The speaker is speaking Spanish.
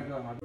primero